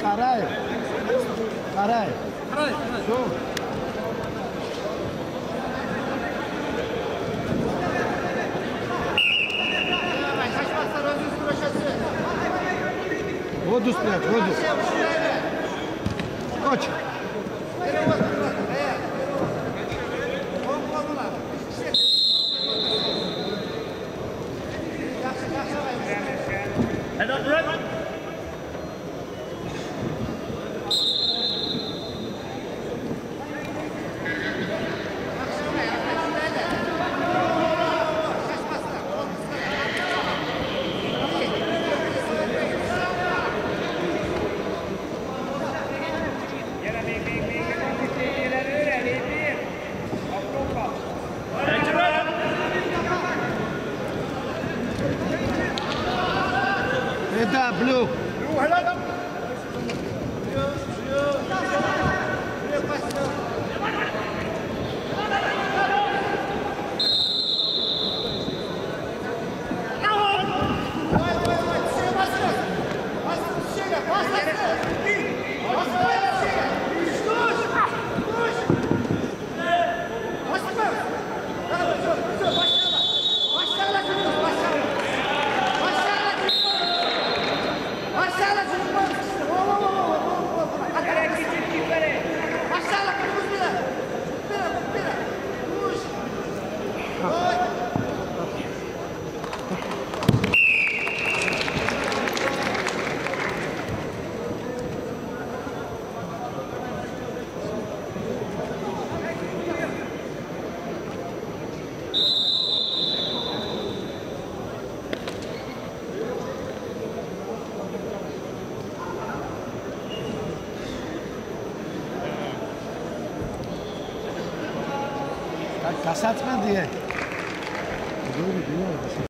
Caralho. Caralho. Caralho. Show. Rodos, Pedro, rodos. Coach. Vamos lá. Head up, Red. État bleu. გასაწმენდიე.